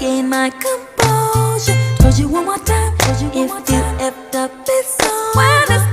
Gain my composure. Told you one more time, Told you one if more you effed up, it's over